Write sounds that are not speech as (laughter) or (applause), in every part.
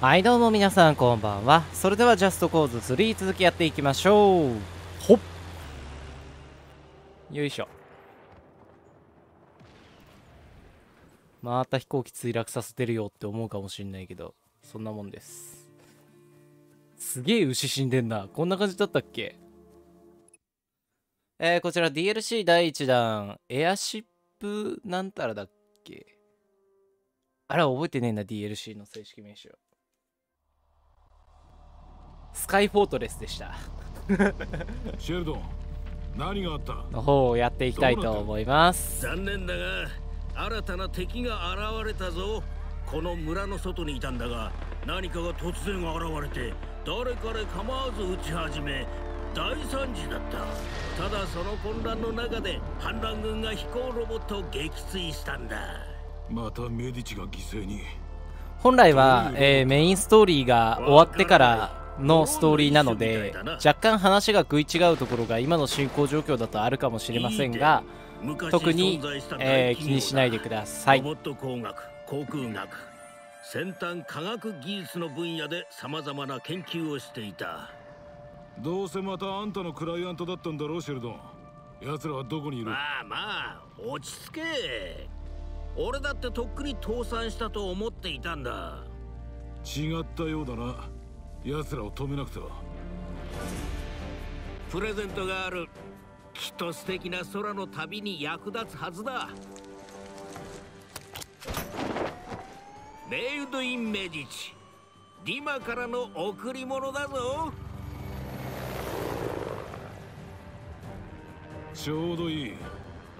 はいどうも皆さんこんばんは。それではジャストコーズ3続きやっていきましょう。ほっ。よいしょ。また飛行機墜落させてるよって思うかもしんないけどそんなもんです。すげえ牛死んでんな。こんな感じだったっけ？えー、こちら DLC 第1弾。エアシップなんたらだっけ？あら覚えてねえな DLC の正式名称スカイフォートレスでした。(laughs) シェルドン何があった？の方をやっていきたいと思います。残念だが新たな敵が現れたぞ。この村の外にいたんだが何かが突然現れて誰彼構わず撃ち始め大惨事だった。ただその混乱の中で反乱軍が飛行ロボットを撃墜したんだ。またメディチが犠牲に。本来は、えー、メインストーリーが終わってからのストーリーなので若干話が食い違うところが今の進行状況だとあるかもしれませんが特に、えー、気にしないでください。ロボット工学航空学。先端科学技術の分野で様々な研究をしていた。どうせまたあんたのクライアントだったんだろうシェルドン。奴らはどこにいる？まあまあ落ち着け。俺だってとっくに倒産したと思っていたんだ。違ったようだな奴らを止めなくては。プレゼントがある。きっと素敵な空の旅に役立つはずだ。メイドインメディチディマからの贈り物だぞ。ちょうどいい。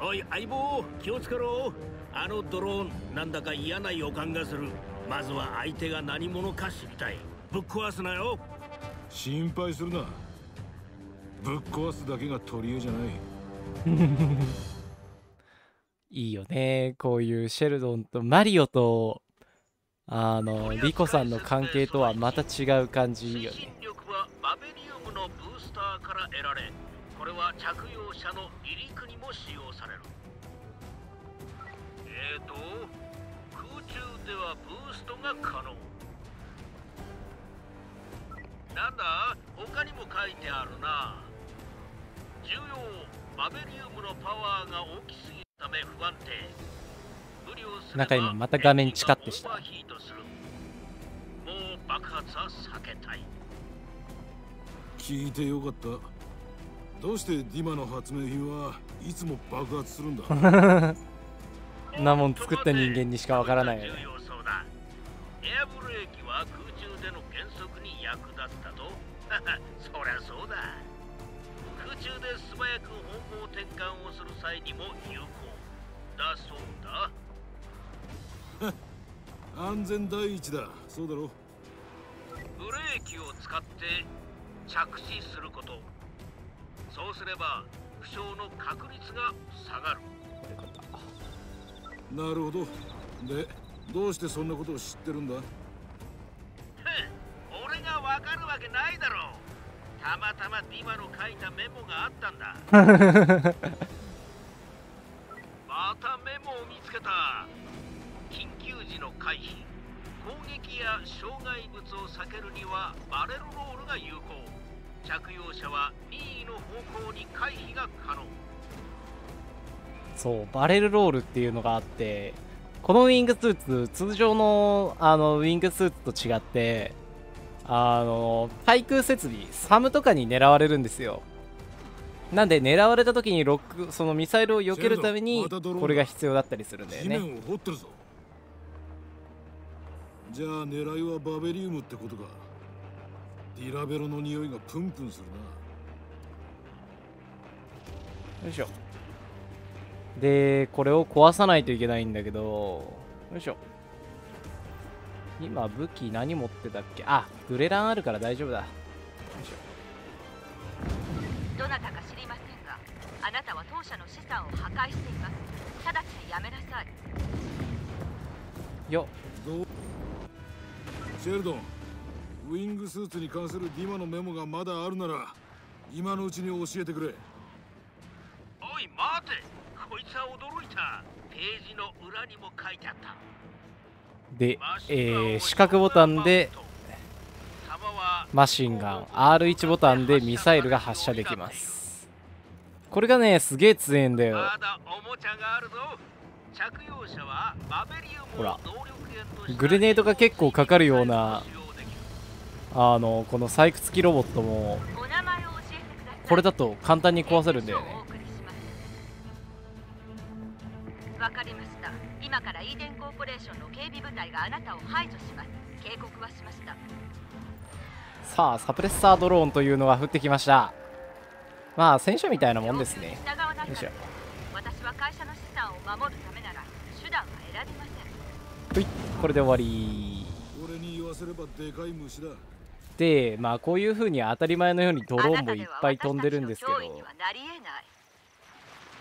おい相棒気をつけろ。あのドローンなんだか嫌な予感がする。まずは相手が何者か知りたいぶっ壊すなよ。心配するな。ぶっ壊すだけが取り柄じゃない。(laughs) いいよね。こういうシェルドンとマリオとあのリコさんの関係とはまた違う感じいいよね。力はバベリウムのブースターから得られこれは着用者の離陸にも使用される。えーと空中ではブーストが可能なんだ？他にも書いてあるな。重要バベリウムのパワーが大きすぎるため不安定。なんか今また画面チカってした。もう爆発は避けたい。聞いてよかった。どうしてディマの発明品はいつも爆発するんだ？(laughs) なもん作った人間にしかわからないよね。エアブレーキ (laughs) そりゃそうだ。空中で素早く方向転換をする際にも有効。だそうだ。(laughs) 安全第一だ。そうだろ。ブレーキを使って着地すること。そうすれば負傷の確率が下がる。なるほど。でどうしてそんなことを知ってるんだ？わけないだろう。たまたまディマの書いたメモがあったんだ。またメモを見つけた。緊急時の回避。攻撃や障害物を避けるにはバレルロールが有効。着用者は任意の方向に回避が可能。そうバレルロールっていうのがあってこのウィングスーツ通常のあのウィングスーツと違ってあの対空設備サムとかに狙われるんですよ。なんで狙われた時にロックそのミサイルを避けるためにこれが必要だったりするんだよね。じゃあ狙いはバベリウムってことか。ディラベロの匂いがプンプンするな。よいしょ。でこれを壊さないといけないんだけどよいしょ今武器何持ってたっけ？あグレランあるから大丈夫だ。よいしょどなたか知りませんがあなたは当社の資産を破壊しています。直ちにやめなさい。よ。シェルドンウィングスーツに関するディマのメモがまだあるなら今のうちに教えてくれ。おい待て。こいつは驚いた。ページの裏にも書いてあったで、えー、四角ボタンでマシンガン R1 ボタンでミサイルが発射できます。これがねすげえ強えんだよ。ほらグレネードが結構かかるようなあのこの採掘機ロボットもこれだと簡単に壊せるんだよね。わかりました。今からイーデンコーポレーションの警備部隊があなたを排除します。警告はしました。さあサプレッサードローンというのが降ってきました。まあ戦車みたいなもんですね。よいしょ私は会社の資産を守るためなら手段は選びません。ほいこれで終わり。俺に言わせればでかい虫だ。でまあこういう風に当たり前のようにドローンもいっぱい飛んでるんですけど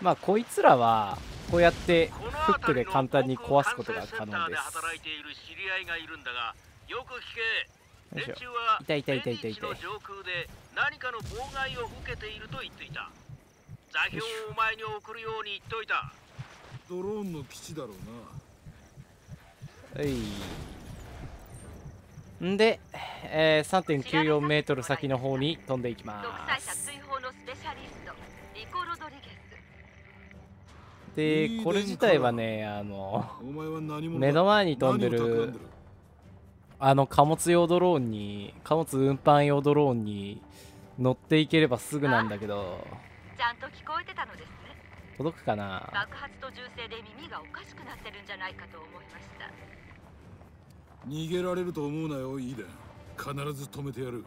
まあこいつらはこうやってフックで簡単に壊すことが可能でです働いている知り合いがいるんだがよく聞け。よいい痛い痛い痛いベニッチの上空で何かの妨害を受けていると言っていた。座標をお前に送るように言っといた。ドローンの基地だろうな。はい。んで、えー、3.94メートル先の方に飛んでいきま独裁者す追放のスペシャリストリコ・ロドリゲスでこれ自体はねあのお前は何者だ？目の前に飛んでるあの貨物用ドローンに貨物運搬用ドローンに乗っていければすぐなんだけど。ちゃんと聞こえてたのですね。届くかな？爆発と銃声で耳がおかしくなってるんじゃないかと思いました。逃げられると思うなよいいだ必ず止めてやる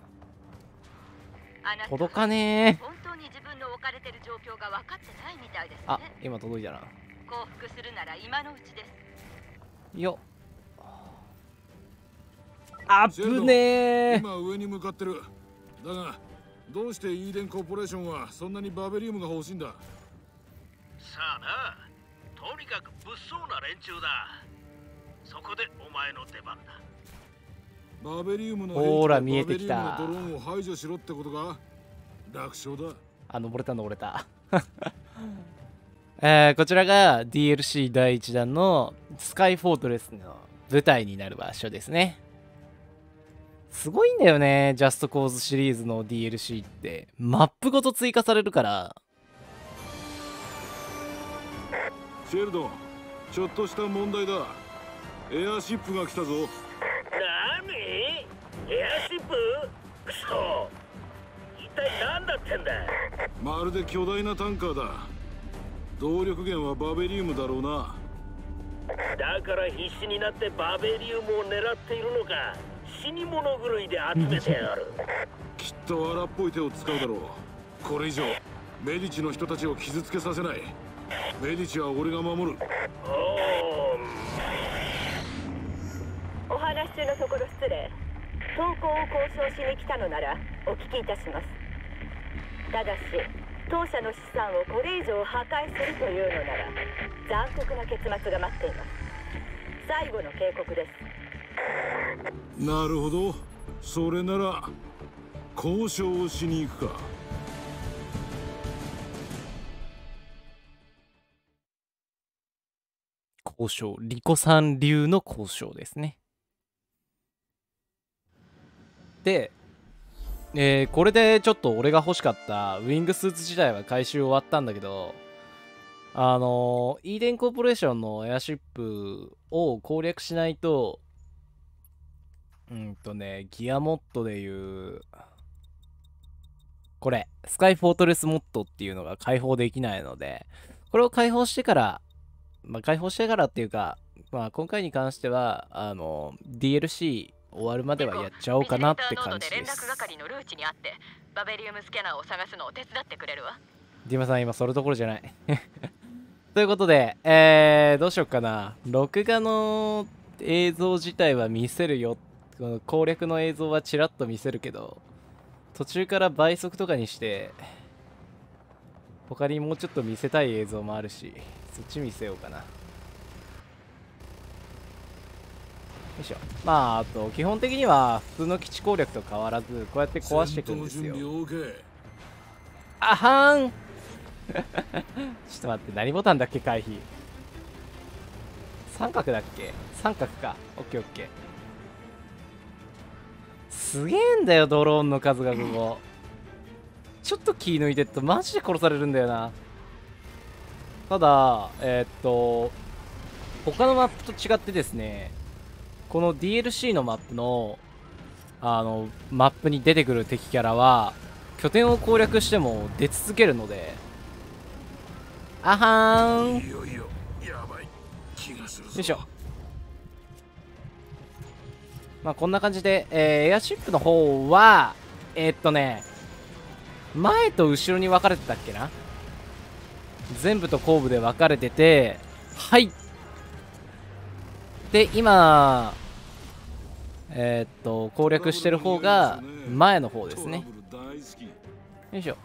届かねえ。本当に自分の置かれてる状況が分かってないみたいですね。あ今届いたな。降伏するなら今のうちです。よっ。あぶねえ。今上に向かってる。だがどうしてイーデンコーポレーションはそんなにバベリウムが欲しいんだ？さあな。とにかく物騒な連中だ。そこでお前の出番だほーら見えてきた。バベリウムのドローンを排除しろってことか？楽勝だ。あ登れた登れた。(laughs) えー、こちらが DLC 第1弾のスカイフォートレスの舞台になる場所ですね。すごいんだよねジャストコーズシリーズの DLC って。マップごと追加されるから。シェルドンちょっとした問題だ。エアシップが来たぞ。なにエアシップ？クソ！一体何だってんだ？まるで巨大なタンカーだ。動力源はバベリウムだろうな。だから必死になってバベリウムを狙っているのか？死に物狂いで集めてやる。きっと荒っぽい手を使うだろう。これ以上メディチの人たちを傷つけさせない。メディチは俺が守る。おーお話し中のところ失礼投稿を交渉しに来たのならお聞きいたします。ただし当社の資産をこれ以上破壊するというのなら残酷な結末が待っています。最後の警告です。なるほど。それなら交渉をしに行くか。交渉。リコさん流の交渉ですねで、えーこれでちょっと俺が欲しかったウィングスーツ自体は回収終わったんだけどあのーイーデンコーポレーションのエアシップを攻略しないとうんとねギアモッドでいうこれスカイフォートレスモッドっていうのが解放できないのでこれを解放してからまあ、解放してからっていうか、まあ、今回に関しては、あの、DLC 終わるまではやっちゃおうかなって感じです。バベリウムスキャナーを探すのを手伝ってくれるわディマさん、今それどころじゃない。(laughs) ということで、えー、どうしようかな。録画の映像自体は見せるよ。この攻略の映像はちらっと見せるけど、途中から倍速とかにして、他にもうちょっと見せたい映像もあるし、そっち見せようかな。よいしょ。まあ、あと、基本的には普通の基地攻略と変わらず、こうやって壊していくんですよ。あはん (laughs) ちょっと待って、何ボタンだっけ、回避。三角だっけ？三角か。オッケーオッケー。すげえんだよドローンの数がここちょっと気抜いてっとマジで殺されるんだよなただえー、っと他のマップと違ってですねこの DLC のマップのあのマップに出てくる敵キャラは拠点を攻略しても出続けるので。あはーんよいよやばい気がするぞよいしょ。まあこんな感じで、えーエアシップの方はえーっとね前と後ろに分かれてたっけな？全部と後部で分かれててはい。で今えーっと攻略してる方が前の方ですね。よいしょ。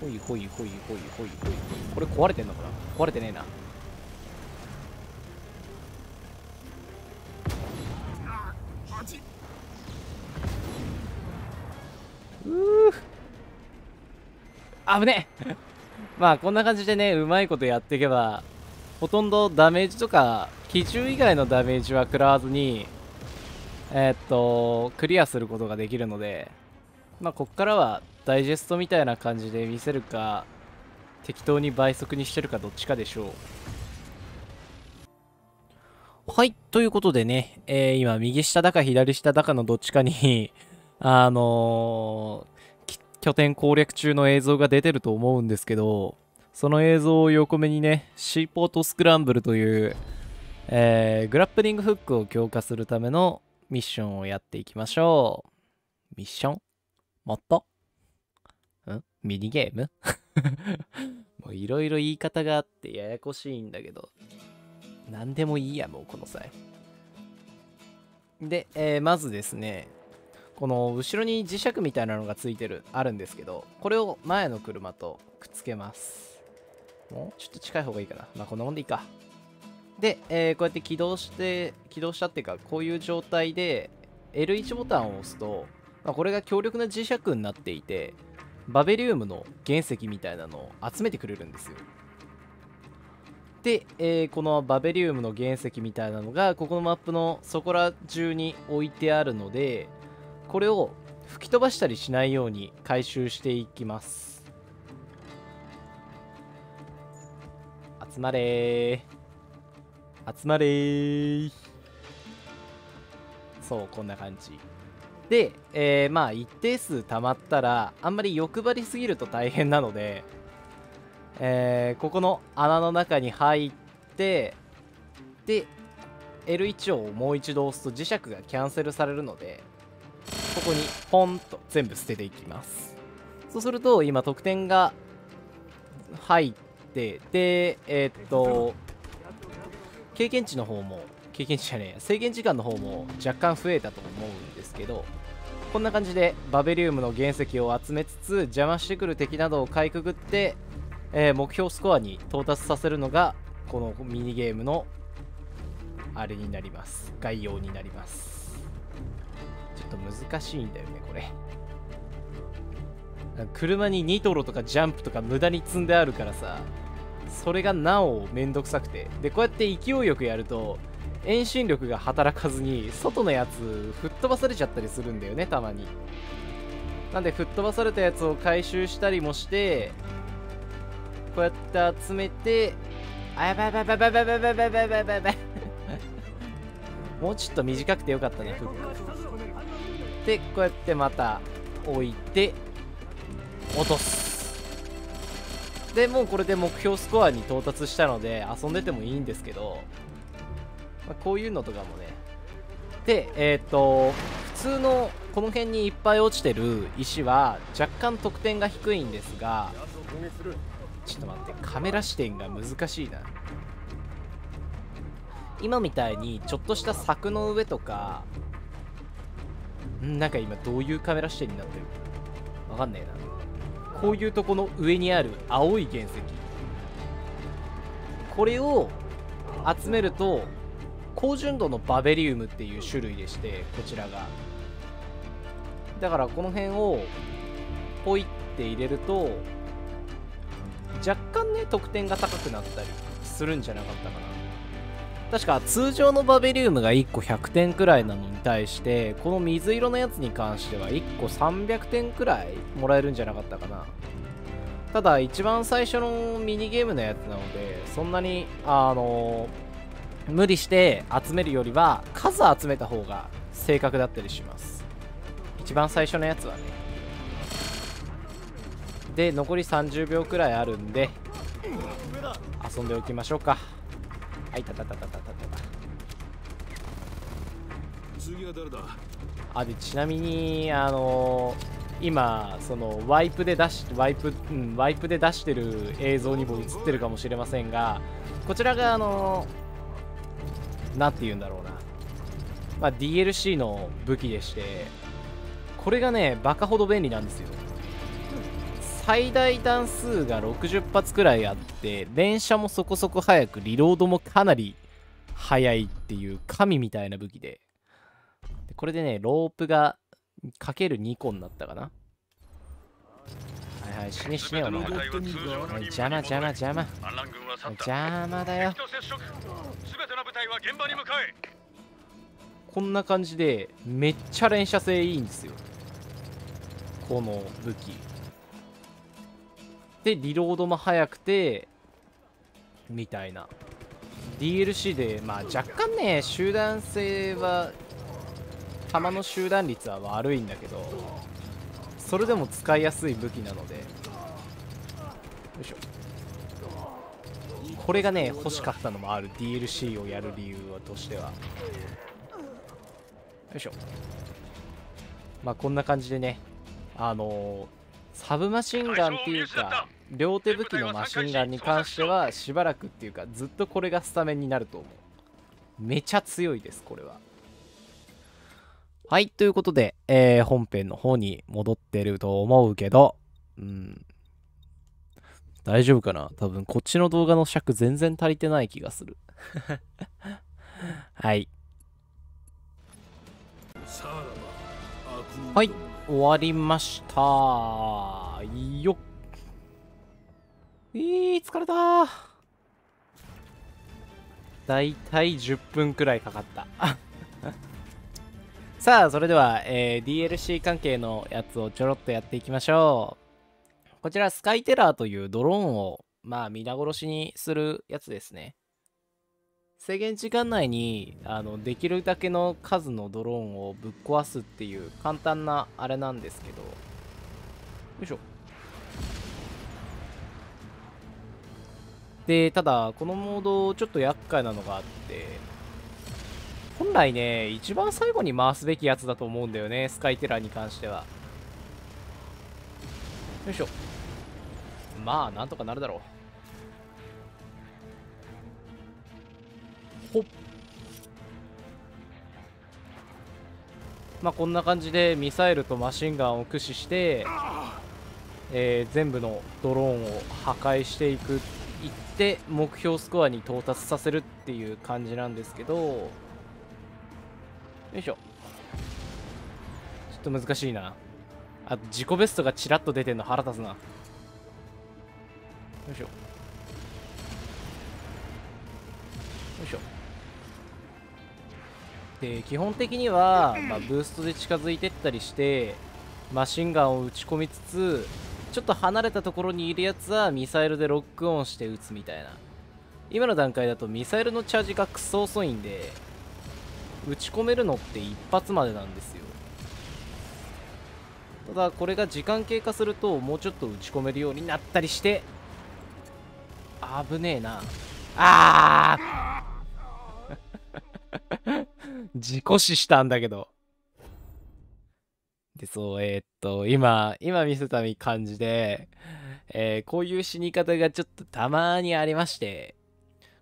ほいほいほいほいほいほい。これ壊れてんのかな？壊れてねえな。うー。危ねえ。(laughs) まあこんな感じでねうまいことやっていけばほとんどダメージとか基準以外のダメージは食らわずにえーっとクリアすることができるのでまあこっからはダイジェストみたいな感じで見せるか適当に倍速にしてるかどっちかでしょう。はいということでね、えー今右下だか左下だかのどっちかに (laughs) あのー拠点攻略中の映像が出てると思うんですけどその映像を横目にねシーポートスクランブルという、えーグラップリングフックを強化するためのミッションをやっていきましょう。ミッション？もっと？ん？ミニゲーム？(laughs) もういろいろ言い方があってややこしいんだけど。何でもいいやもうこの際。で、えーまずですねこの後ろに磁石みたいなのがついてるあるんですけどこれを前の車とくっつけます。もうちょっと近い方がいいかな。まあこんなもんでいいか。で、えーこうやって起動して起動したっていうかこういう状態で L1 ボタンを押すと、まあ、これが強力な磁石になっていてバベリウムの原石みたいなのを集めてくれるんですよ。で、えーこのバベリウムの原石みたいなのがここのマップのそこら中に置いてあるのでこれを吹き飛ばしたりしないように回収していきます。集まれー。集まれー。そうこんな感じ。で、えーまあ一定数溜まったらあんまり欲張りすぎると大変なのでえーここの穴の中に入ってで L1 をもう一度押すと磁石がキャンセルされるのでここにポンと全部捨てていきます。そうすると今得点が入ってでえーっと経験値の方も経験値じゃねえ制限時間の方も若干増えたと思うんですけどこんな感じでバベリウムの原石を集めつつ邪魔してくる敵などをかいくぐって、えー目標スコアに到達させるのがこのミニゲームのあれになります。概要になります。ちょっと難しいんだよねこれ。車にニトロとかジャンプとか無駄に積んであるからさ。それがなおめんどくさくて。でこうやって勢いよくやると遠心力が働かずに外のやつ吹っ飛ばされちゃったりするんだよねたまに。なんで吹っ飛ばされたやつを回収したりもしてこうやって集めてあやばいやばいやばいやばいやばいやばいやばいやばいもうちょっと短くてよかったねフックでこうやってまた置いて落とすでもうこれで目標スコアに到達したので遊んでてもいいんですけど、まあこういうのとかもね。でえっ、と普通のこの辺にいっぱい落ちてる石は若干得点が低いんですがちょっと待ってカメラ視点が難しいな。今みたいにちょっとした柵の上とかんなんか今どういうカメラ視点になってるわかんねえな。こういうとこの上にある青い原石。これを集めると高純度のバベリウムっていう種類でしてこちらが。だからこの辺をポイって入れると若干ね得点が高くなったりするんじゃなかったかな。確か通常のバベリウムが1個100点くらいなのに対してこの水色のやつに関しては1個300点くらいもらえるんじゃなかったかな。ただ一番最初のミニゲームのやつなのでそんなにあの無理して集めるよりは数集めた方が正確だったりします。一番最初のやつはね。で残り30秒くらいあるんで遊んでおきましょうか。はいたたたたたたた。次は誰だ？あでちなみにあのー今そのワイプで出しワイプ、うん、ワイプで出してる映像にも映ってるかもしれませんがこちらがあのーなんて言うんだろうな、まあ、DLC の武器でしてこれがねバカほど便利なんですよ最大弾数が60発くらいあって連射もそこそこ速くリロードもかなり速いっていう神みたいな武器で。でこれでねロープがかける2個になったかな。はいはい死ね死ねお前。らはい邪魔邪魔邪魔。邪魔だよ。こんな感じでめっちゃ連射性いいんですよ。この武器でリロードも速くてみたいな。DLC でまあ若干ね集団性は弾の集団率は悪いんだけどそれでも使いやすい武器なので。よいしょ。これがね欲しかったのもある。DLC をやる理由としては。よいしょ。まあこんな感じでねあのサブマシンガンっていうか両手武器のマシンガンに関してはしばらくっていうかずっとこれがスタメンになると思う。めちゃ強いですこれは。はいということで、えー本編の方に戻ってると思うけどうん。大丈夫かな？多分こっちの動画の尺全然足りてない気がする。(laughs) はい。はい終わりました。よっ。えー、疲れた。だいたい10分くらいかかった。(laughs) さあそれでは、えー DLC 関係のやつをちょろっとやっていきましょう。こちらスカイテラーというドローンをまあ皆殺しにするやつですね。制限時間内にあのできるだけの数のドローンをぶっ壊すっていう簡単なあれなんですけど。よいしょ。でただこのモードちょっと厄介なのがあって本来ね一番最後に回すべきやつだと思うんだよねスカイテラーに関しては。よいしょ。まあなんとかなるだろう。ほっ。まあこんな感じでミサイルとマシンガンを駆使して、えー全部のドローンを破壊していくいって目標スコアに到達させるっていう感じなんですけどよいしょ。ちょっと難しいな。あと自己ベストがチラッと出てんの腹立つな。よいしょ。よいしょ。で基本的には、まあ、ブーストで近づいてったりしてマシンガンを撃ち込みつつちょっと離れたところにいるやつはミサイルでロックオンして撃つみたいな。今の段階だとミサイルのチャージがクソ遅いんで撃ち込めるのって一発までなんですよ。ただこれが時間経過するともうちょっと撃ち込めるようになったりして危ねえな。あー自己死したんだけど。でそうえーっと今今見せた感じで、えーこういう死に方がちょっとたまにありまして。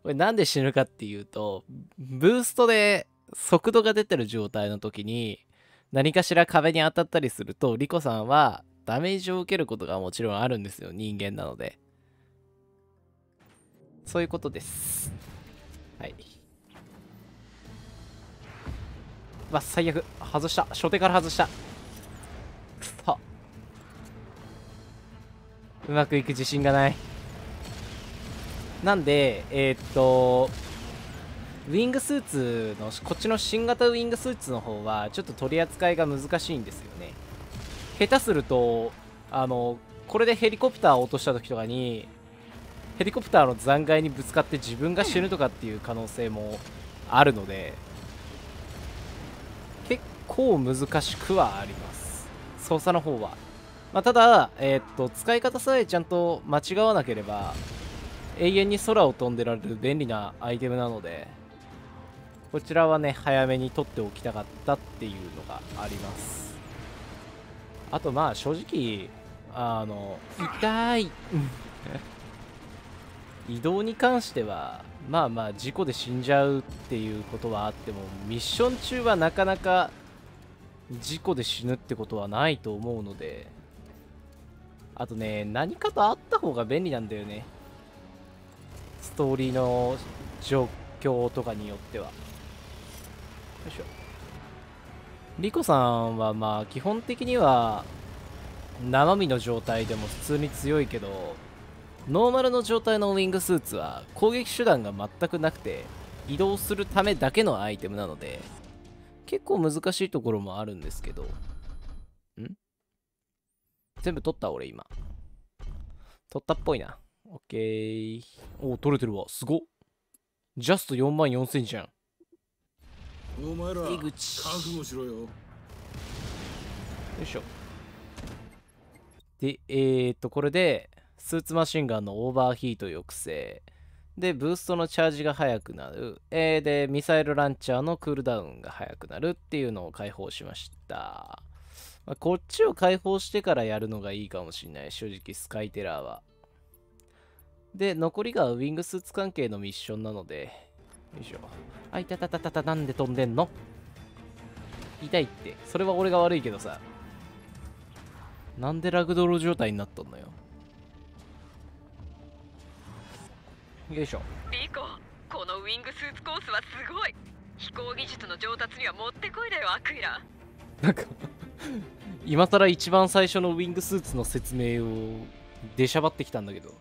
これなんで死ぬかっていうとブーストで速度が出てる状態の時に何かしら壁に当たったりするとリコさんはダメージを受けることがもちろんあるんですよ人間なので。そういうことです。はい。わ最悪。外した。初手から外した。くそうまくいく自信がない。なんでえーっとウィングスーツのこっちの新型ウィングスーツの方はちょっと取り扱いが難しいんですよね。下手するとあのこれでヘリコプターを落とした時とかにヘリコプターの残骸にぶつかって自分が死ぬとかっていう可能性もあるので構難しくはあります。操作の方は、まあ、ただ、えー、っと使い方さえちゃんと間違わなければ永遠に空を飛んでられる便利なアイテムなのでこちらはね早めに取っておきたかったっていうのがあります。あとまあ正直あの痛い。(laughs) 移動に関してはまあまあ事故で死んじゃうっていうことはあってもミッション中はなかなか事故で死ぬってことはないと思うのであとね何かとあった方が便利なんだよね。ストーリーの状況とかによっては。よいしょ。リコさんはまあ基本的には生身の状態でも普通に強いけどノーマルの状態のウィングスーツは攻撃手段が全くなくて移動するためだけのアイテムなので結構難しいところもあるんですけど。ん？全部取った俺今。取ったっぽいな。オッケー。お取れてるわ。すごっ。ジャスト4万4000じゃん。お前ら井口。覚悟しろよ。よいしょ。でえー、っとこれでスーツマシンガンのオーバーヒート抑制でブーストのチャージが速くなる、えー、でミサイルランチャーのクールダウンが速くなるっていうのを解放しました、まあ、こっちを解放してからやるのがいいかもしれない。正直スカイテラーは。で残りがウィングスーツ関係のミッションなので。よいしょ。あいたたたたたなんで飛んでんの？痛いって。それは俺が悪いけどさ。なんでラグドロ状態になっとんのよ？よいしょ。リコこのウィングスーツコースはすごい。飛行技術の上達にはもってこいだよアクイラ。なんか今更一番最初のウィングスーツの説明を出しゃばってきたんだけど。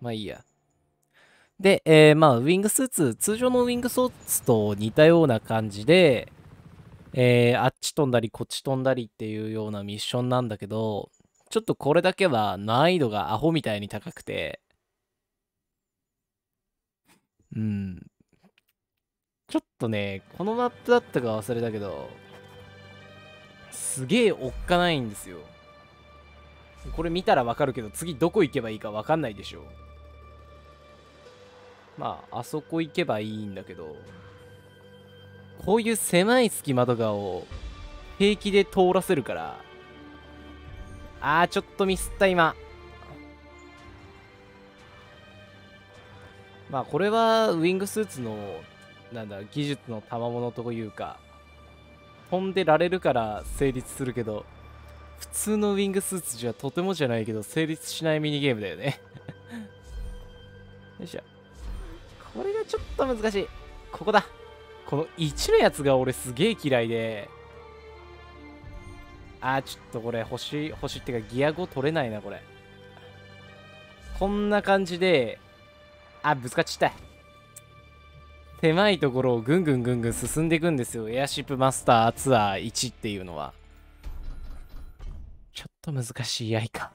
まあいいや。で、えー、まあウィングスーツ通常のウィングスーツと似たような感じでえー、あっち飛んだりこっち飛んだりっていうようなミッションなんだけどちょっとこれだけは難易度がアホみたいに高くてうん。ちょっとねこのマップだったか忘れたけどすげえおっかないんですよ。これ見たらわかるけど次どこ行けばいいかわかんないでしょ。まああそこ行けばいいんだけどこういう狭い隙間とかを平気で通らせるからあーちょっとミスった今。まあこれはウィングスーツのなんだ技術の賜物というか飛んでられるから成立するけど普通のウィングスーツじゃとてもじゃないけど成立しないミニゲームだよね。(laughs) よいしょ。これがちょっと難しい。ここだ。この1のやつが俺すげえ嫌いで。あーちょっとこれ星星ってかギア5取れないなこれ。こんな感じであぶつかっちゃった。狭いところをぐんぐんぐんぐん進んでいくんですよ。エアシップマスターツアー1っていうのは。ちょっと難しい愛か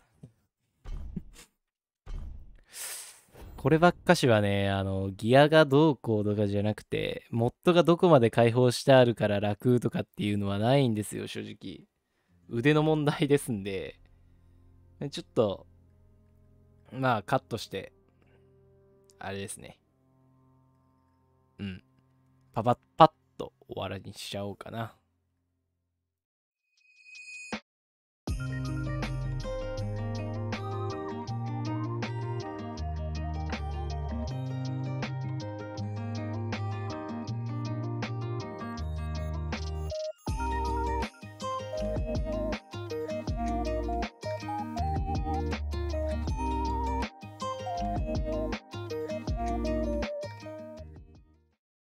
(laughs) こればっかしはね、あの、ギアがどうこうとかじゃなくて、モッドがどこまで解放してあるから楽とかっていうのはないんですよ、正直。腕の問題ですんで、ちょっと、まあ、カットして、あれですね。うん。パパッパッと終わりにしちゃおうかな。